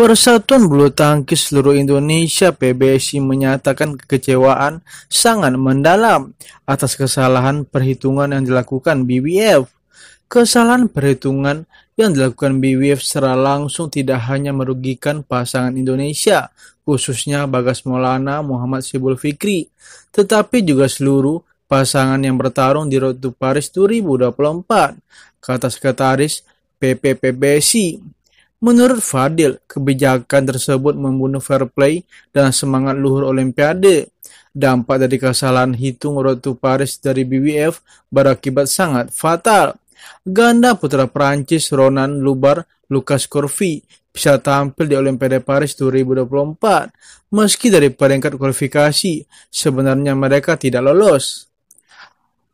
Persatuan Bulu Tangkis Seluruh Indonesia PBSI menyatakan kekecewaan sangat mendalam atas kesalahan perhitungan yang dilakukan BWF. Kesalahan perhitungan yang dilakukan BWF secara langsung tidak hanya merugikan pasangan Indonesia, khususnya Bagas Maulana Muhammad Sibul Fikri, tetapi juga seluruh pasangan yang bertarung di Road to Paris 2024, kata Sekretaris PPPBSI. Menurut Fadil, kebijakan tersebut membunuh fair play dan semangat luhur Olimpiade. Dampak dari kesalahan hitung Road Paris dari BWF berakibat sangat fatal. Ganda putra Prancis Ronan Lubar Lucas Corfi bisa tampil di Olimpiade Paris 2024. Meski dari peringkat kualifikasi, sebenarnya mereka tidak lolos.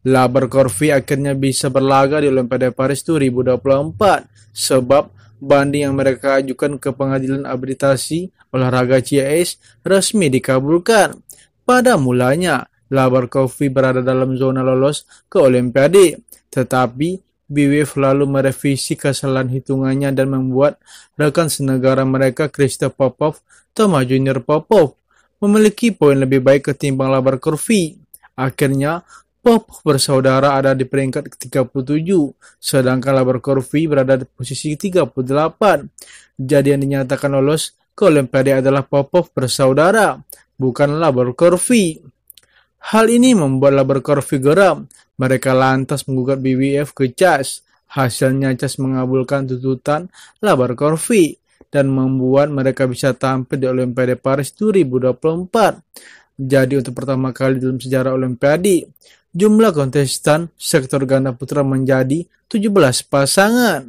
Labar Corfi akhirnya bisa berlaga di Olimpiade Paris 2024 sebab banding yang mereka ajukan ke pengadilan arbitasi olahraga CIS resmi dikabulkan. Pada mulanya, Labar Coffee berada dalam zona lolos ke Olimpiade, tetapi BWF lalu merevisi kesalahan hitungannya dan membuat rekan senegara mereka Krista Popov, Thomas Junior Popov, memiliki poin lebih baik ketimbang Labar Coffee. Akhirnya, Pop bersaudara ada di peringkat ke-37, sedangkan Corvi berada di posisi 38. Jadi yang dinyatakan lolos ke Olimpiade adalah Popov bersaudara, bukan Corvi. Hal ini membuat Corvi geram. Mereka lantas menggugat BWF ke CAS. Hasilnya CAS mengabulkan tuntutan Corvi dan membuat mereka bisa tampil di Olimpiade Paris 2024. Jadi untuk pertama kali dalam sejarah Olimpiade, jumlah kontestan sektor ganda putra menjadi 17 pasangan.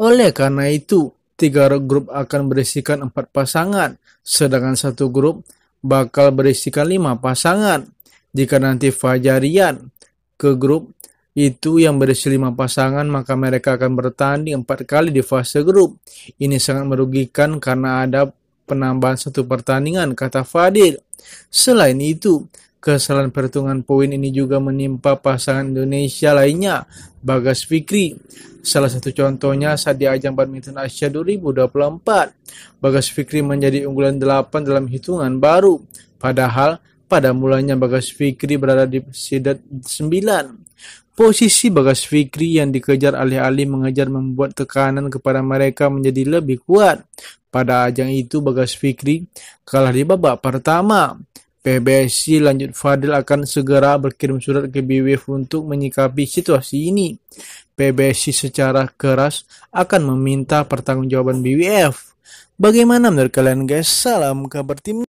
Oleh karena itu, tiga grup akan berisikan empat pasangan, sedangkan satu grup bakal berisikan lima pasangan. Jika nanti Fajarian ke grup itu yang berisi lima pasangan, maka mereka akan bertanding empat kali di fase grup. Ini sangat merugikan karena ada penambahan satu pertandingan, kata Fadil. Selain itu, Kesalahan perhitungan poin ini juga menimpa pasangan Indonesia lainnya, Bagas Fikri. Salah satu contohnya saat di ajang badminton Asia 2024, Bagas Fikri menjadi unggulan 8 dalam hitungan baru. Padahal pada mulanya Bagas Fikri berada di seeded 9. Posisi Bagas Fikri yang dikejar alih-alih mengejar membuat tekanan kepada mereka menjadi lebih kuat. Pada ajang itu Bagas Fikri kalah di babak pertama. PBSI lanjut Fadil akan segera berkirim surat ke BWF untuk menyikapi situasi ini. PBSI secara keras akan meminta pertanggungjawaban BWF. Bagaimana menurut kalian guys? Salam kabar tim.